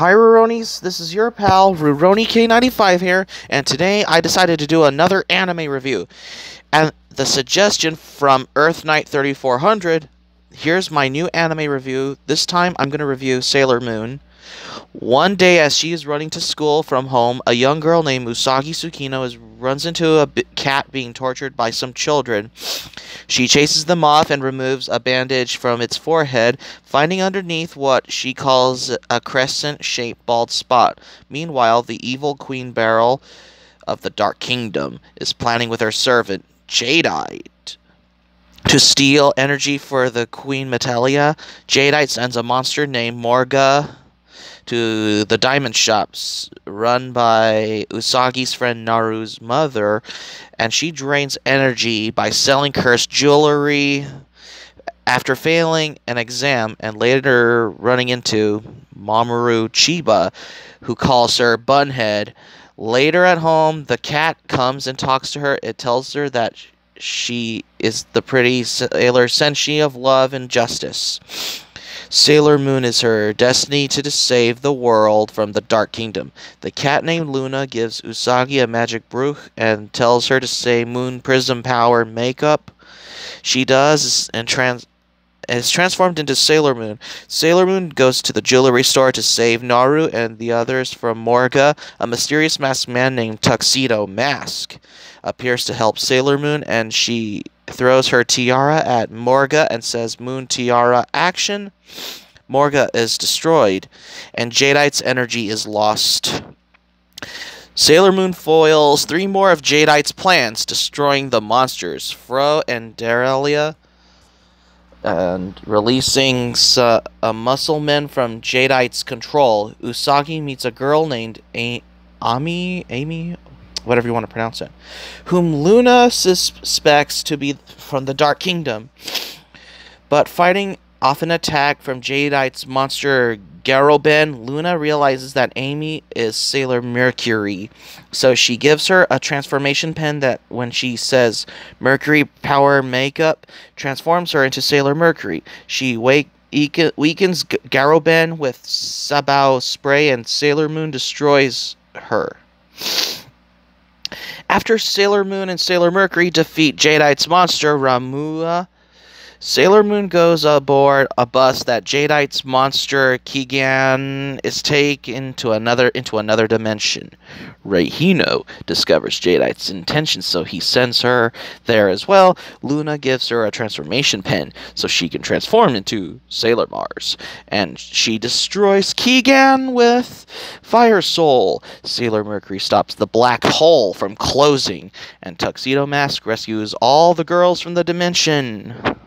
Hi Rurounis, this is your pal Rurouni K95 here, and today I decided to do another anime review. And the suggestion from Earth Knight 3400, here's my new anime review. This time I'm going to review Sailor Moon. One day, as she is running to school from home, a young girl named Usagi Tsukino is, runs into a cat being tortured by some children. She chases them off and removes a bandage from its forehead, finding underneath what she calls a crescent shaped bald spot. Meanwhile, the evil Queen Beryl of the Dark Kingdom is planning with her servant, Jadeite. To steal energy for the Queen Metallia, Jadeite sends a monster named Morga to the diamond shops run by Usagi's friend Naru's mother, and she drains energy by selling cursed jewelry. After failing an exam and later running into Mamoru Chiba, who calls her Bunhead, later at home, the cat comes and talks to her. It tells her that she is the pretty sailor Senshi of love and justice. Sailor Moon is her destiny to save the world from the Dark Kingdom. The cat named Luna gives Usagi a magic brew and tells her to say Moon Prism Power makeup. She does and trans is transformed into Sailor Moon. Sailor Moon goes to the jewelry store to save Naru and the others from Morga. A mysterious masked man named Tuxedo Mask appears to help Sailor Moon, and she throws her tiara at Morga and says, Moon Tiara action. Morga is destroyed, and Jadeite's energy is lost. Sailor Moon foils three more of Jadeite's plans, destroying the monsters, Fro and Darelia, and releasing uh, a muscle men from Jadeite's control. Usagi meets a girl named a- Ami, Amy, whatever you want to pronounce it, whom Luna suspects to be from the Dark Kingdom. But fighting off an attack from Jadeite's monster Garoben, Luna realizes that Amy is Sailor Mercury. So she gives her a transformation pen that, when she says Mercury Power Makeup, transforms her into Sailor Mercury. She weakens Garoben with Sabao spray, and Sailor Moon destroys her. After Sailor Moon and Sailor Mercury defeat Jadeite's monster, Ramua, Sailor Moon goes aboard a bus that Jadeite's monster Kigan is taken to another into another dimension. Rei Hino discovers Jadeite's intentions, so he sends her there as well. Luna gives her a transformation pen so she can transform into Sailor Mars, and she destroys Kigan with Fire Soul. Sailor Mercury stops the black hole from closing, and Tuxedo Mask rescues all the girls from the dimension.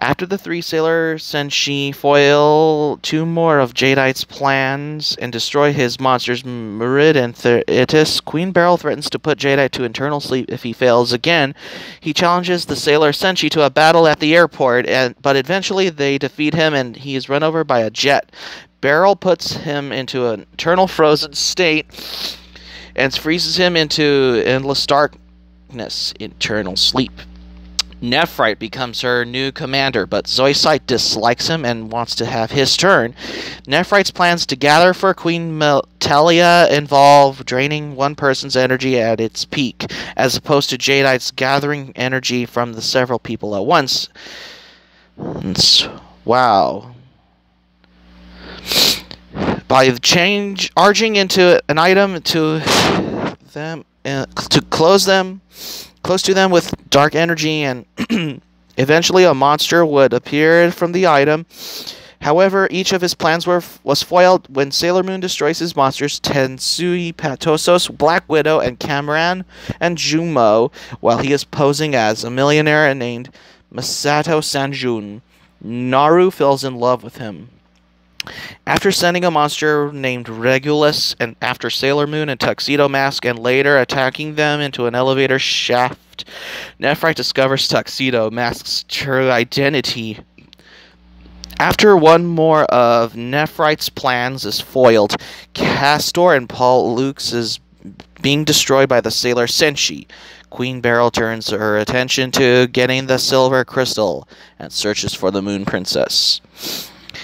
After the three sailors Senshi foil two more of Jadeite's plans and destroy his monsters Murid and Theritis, Queen Beryl threatens to put Jadeite to eternal sleep if he fails again. He challenges the sailor Senshi to a battle at the airport, and but eventually they defeat him and he is run over by a jet. Beryl puts him into an eternal frozen state and freezes him into endless darkness, eternal sleep. Nephrite becomes her new commander, but Zoisite dislikes him and wants to have his turn. Nephrite's plans to gather for Queen Metallia involve draining one person's energy at its peak, as opposed to Jadeite's gathering energy from the several people at once. Wow. By change, arging into an item to them, uh, to close them, close to them with dark energy, and eventually a monster would appear from the item. However, each of his plans were was foiled when Sailor Moon destroys his monsters Tensui Patosos, Black Widow, and Cameron and Jumo, while he is posing as a millionaire named Masato Sanjouin. Naru falls in love with him. After sending a monster named Regulus and after Sailor Moon and Tuxedo Mask and later attacking them into an elevator shaft, Nephrite discovers Tuxedo Mask's true identity. After one more of Nephrite's plans is foiled, Castor and Pollux is being destroyed by the sailor Senshi. Queen Beryl turns her attention to getting the silver crystal and searches for the Moon Princess.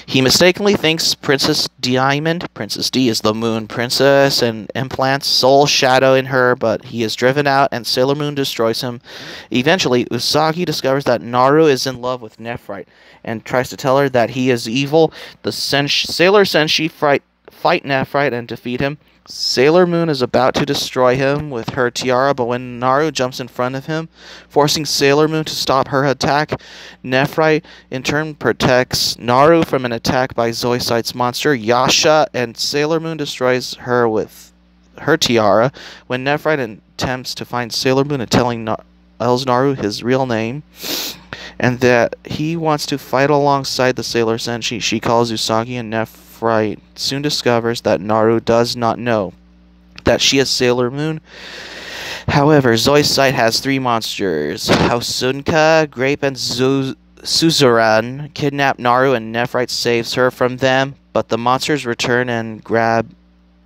He mistakenly thinks Princess Diamond, Princess D is the moon princess, and implants Soul Shadow in her, but he is driven out and Sailor Moon destroys him. Eventually, Usagi discovers that Naru is in love with Nephrite and tries to tell her that he is evil. The Sen- Sailor Senshi fight, fight Nephrite and defeat him. Sailor Moon is about to destroy him with her tiara, but when Naru jumps in front of him, forcing Sailor Moon to stop her attack, Nephrite in turn protects Naru from an attack by Zoisite's monster, Yasha, and Sailor Moon destroys her with her tiara. When Nephrite attempts to find Sailor Moon and telling Na- tells Naru his real name, and that he wants to fight alongside the Sailor Senshi, she calls Usagi and Nephrite Right soon discovers that Naru does not know that she is Sailor Moon. However, Zoisite has three monsters. Hausunka, Grape, and Zu- Suzerain kidnap Naru and Nephrite saves her from them, but the monsters return and grab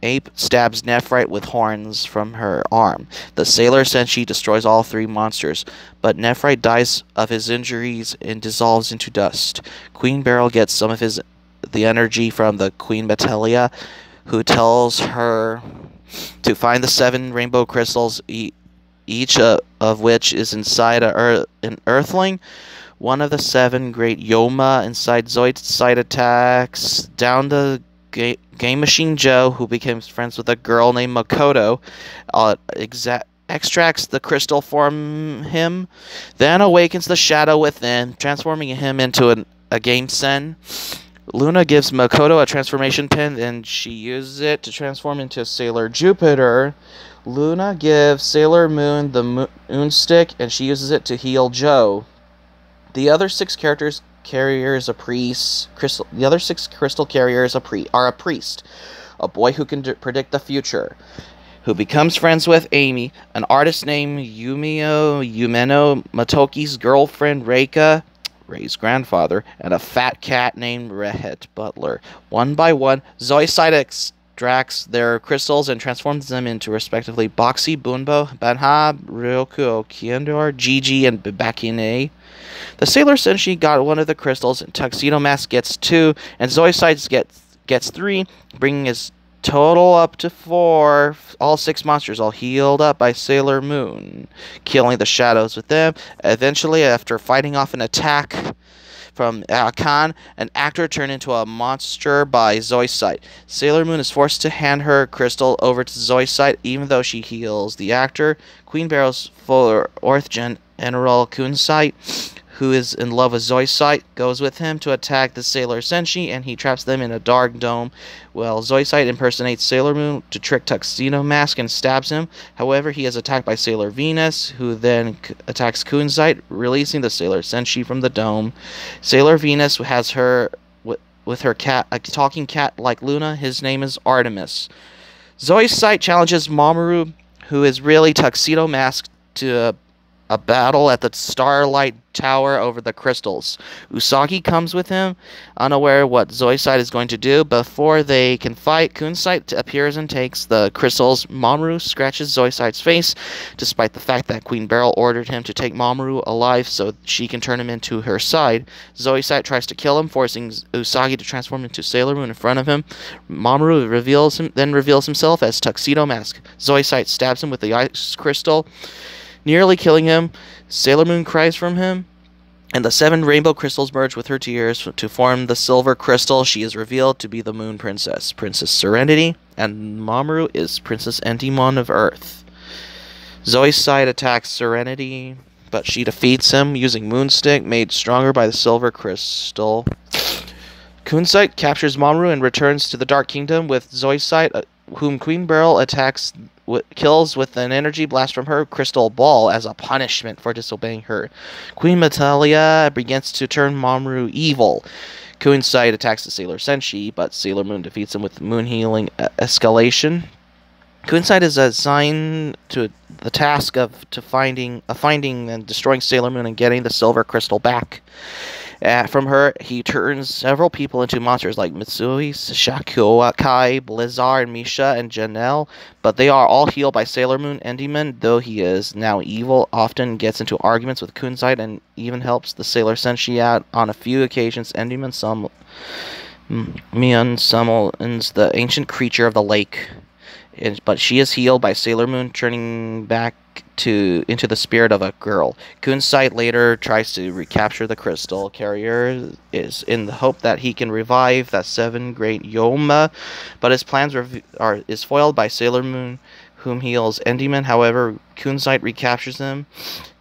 Ape stabs Nephrite with horns from her arm. The sailor Senshi destroys all three monsters, but Nephrite dies of his injuries and dissolves into dust. Queen Beryl gets some of his the energy from the Queen Metallia, who tells her to find the seven rainbow crystals, e- each of which is inside an Earthling. One of the seven great Yoma inside Zoisite attacks down the ga- Game Machine Joe, who becomes friends with a girl named Makoto. Uh, extracts the crystal from him, then awakens the shadow within, transforming him into an, a Game Sen. Luna gives Makoto a transformation pin and she uses it to transform into Sailor Jupiter. Luna gives Sailor Moon the moon stick and she uses it to heal Joe. The other six characters carriers a priest. Crystal, the other six crystal carriers a are a priest, a boy who can predict the future, who becomes friends with Amy, an artist named Yumio Yumeno Motoki's girlfriend Reika, Rei's grandfather, and a fat cat named Rhett Butler. One by one, Zoisite extracts their crystals and transforms them into respectively Boxy, Bunbo, Banha, Ryoku, Kiendor, Gigi, and Bibakine. The Sailor Senshi got one of the crystals, and Tuxedo Mask gets two, and Zoisite gets gets three, bringing his total up to four. All six monsters all healed up by Sailor Moon, killing the shadows with them. Eventually, after fighting off an attack from Akan, an actor turned into a monster by Zoisite. Sailor Moon is forced to hand her crystal over to Zoisite, even though she heals the actor. Queen Beryl's for Orthgen, Eneral Kunzite, who is in love with Zoisite, goes with him to attack the Sailor Senshi, and he traps them in a dark dome. Well, Zoisite impersonates Sailor Moon to trick Tuxedo Mask and stabs him. However, he is attacked by Sailor Venus, who then attacks Kunzite, releasing the Sailor Senshi from the dome. Sailor Venus has her with, her cat, a talking cat like Luna. His name is Artemis. Zoisite challenges Mamoru, who is really Tuxedo Mask, to a, a battle at the Starlight Tower over the crystals. Usagi comes with him, unaware what Zoisite is going to do. Before they can fight, Kunzite appears and takes the crystals. Mamoru scratches Zoisite's face, despite the fact that Queen Beryl ordered him to take Mamoru alive so she can turn him into her side. Zoisite tries to kill him, forcing Usagi to transform into Sailor Moon in front of him. Mamoru reveals him, then reveals himself as Tuxedo Mask. Zoisite stabs him with the ice crystal, nearly killing him. Sailor Moon cries from him, and the seven rainbow crystals merge with her tears to form the silver crystal. She is revealed to be the Moon Princess, Princess Serenity, and Mamoru is Princess Endymion of Earth. Zoisite attacks Serenity, but she defeats him using Moonstick, made stronger by the silver crystal. Kunzite captures Mamoru and returns to the Dark Kingdom with Zoisite, uh, whom Queen Beryl attacks, kills with an energy blast from her crystal ball as a punishment for disobeying her. Queen Metalia begins to turn Mamoru evil. Kunzite attacks the Sailor Senshi, but Sailor Moon defeats him with Moon Healing Escalation. Kunzite is assigned to the task of to finding, uh, finding and destroying Sailor Moon and getting the silver crystal back. Uh, from her, he turns several people into monsters like Mitsui, Shakuokai, Blizzard, Misha, and Janelle, but they are all healed by Sailor Moon. Endymion, though he is now evil, often gets into arguments with Kunzite and even helps the Sailor Senshi out on a few occasions. Endymion some Mion summons the ancient creature of the lake, but she is healed by Sailor Moon turning back to into the spirit of a girl. Kunzite later tries to recapture the crystal carrier is in the hope that he can revive the seven great Yoma, but his plans are, are is foiled by Sailor Moon, whom heals Endymion. However, Kunzite recaptures him.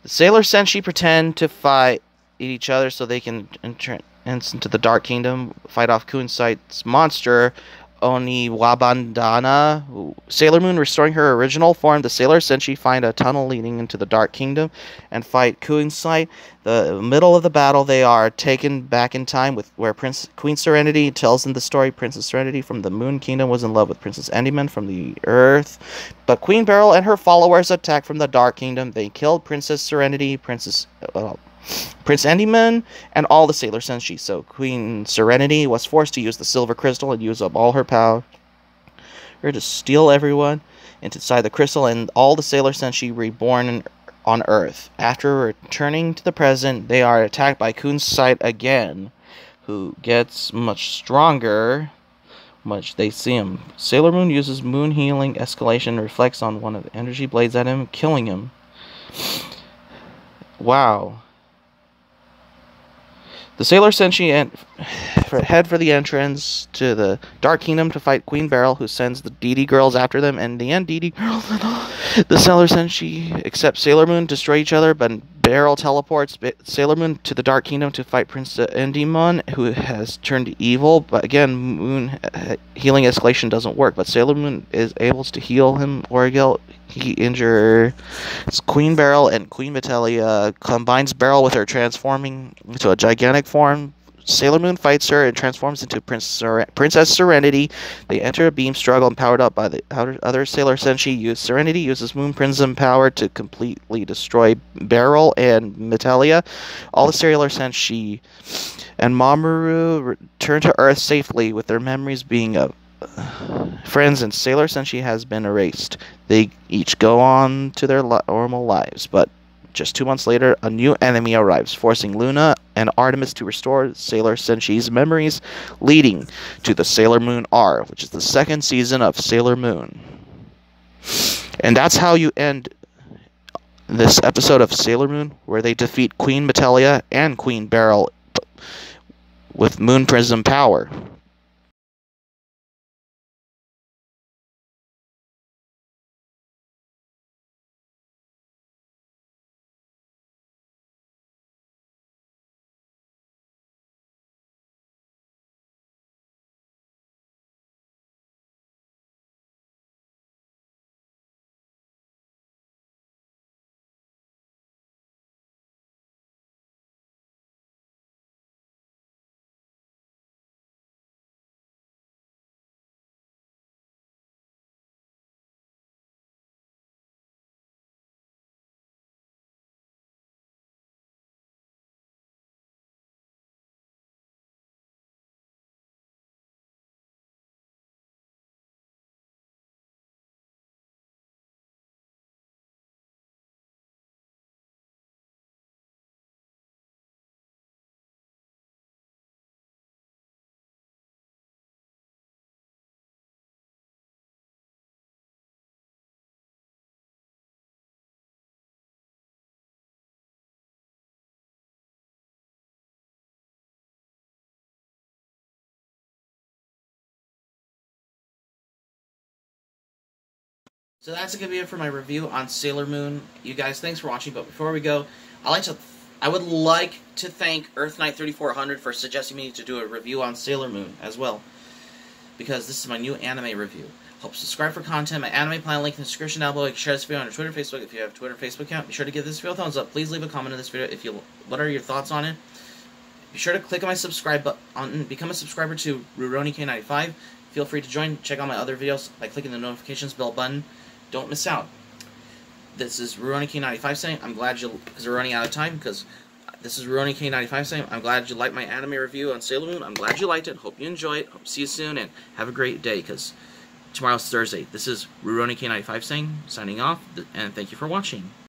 The Sailor Senshi pretend to fight each other so they can enter into the Dark Kingdom, fight off Kunzite's monster, Oniwabandana. Sailor Moon restoring her original form. The Sailor Senshi find a tunnel leading into the Dark Kingdom and fight Kunzite. The middle of the battle, they are taken back in time with where Prince Queen Serenity tells them the story. Princess Serenity from the Moon Kingdom was in love with Princess Endymion from the Earth, but Queen Beryl and her followers attack from the Dark Kingdom. They killed Princess Serenity, Princess. Uh, Prince Endymion, and all the Sailor Senshi. So Queen Serenity was forced to use the silver crystal and use up all her power to steal everyone inside the crystal and all the Sailor Senshi reborn on Earth. After returning to the present, they are attacked by Kunzite again, who gets much stronger. Much they see him. Sailor Moon uses moon healing escalation reflects on one of the energy blades at him, killing him. Wow. The Sailor Senshi and head for the entrance to the Dark Kingdom to fight Queen Beryl, who sends the Dee Dee girls after them. And in the end, Dee Dee the Sailor Senshi accept Sailor Moon, destroy each other, but Beryl teleports Sailor Moon to the Dark Kingdom to fight Prince Endymion, who has turned evil. But again, Moon uh, healing escalation doesn't work. But Sailor Moon is able to heal him. Origel he injures Queen Beryl and Queen Metella combines Beryl with her transforming into a gigantic form. Sailor Moon fights her and transforms into Ser Princess Serenity. They enter a beam struggle and powered up by the other Sailor Senshi. Use Serenity uses Moon Prism power to completely destroy Beryl and Metalia. All the Sailor Senshi and Mamoru return to Earth safely with their memories being of friends and Sailor Senshi has been erased. They each go on to their normal lives, but just two months later, a new enemy arrives, forcing Luna and Artemis to restore Sailor Senshi's memories, leading to the Sailor Moon R, which is the second season of Sailor Moon. And that's how you end this episode of Sailor Moon, where they defeat Queen Metella and Queen Beryl with Moon Prism power. So that's going to be it for my review on Sailor Moon. You guys, thanks for watching. But before we go, I like to, I would like to thank Earth Knight 3400 for suggesting me to do a review on Sailor Moon as well, because this is my new anime review. Help subscribe for content. My anime plan link in the description down below. You can share this video on your Twitter, Facebook. If you have Twitter, Facebook account, be sure to give this video a thumbs up. Please leave a comment in this video if you. What are your thoughts on it? Be sure to click on my subscribe button. Become a subscriber to Rurouni K95. Feel free to join. Check out my other videos by clicking the notifications bell button. Don't miss out. This is Rurouni K95 saying, I'm glad you, we're running out of time, because this is Rurouni K95 saying, I'm glad you liked my anime review on Sailor Moon. I'm glad you liked it. Hope you enjoy it. Hope see you soon, and have a great day, because tomorrow's Thursday. This is Rurouni K95 saying, signing off, and thank you for watching.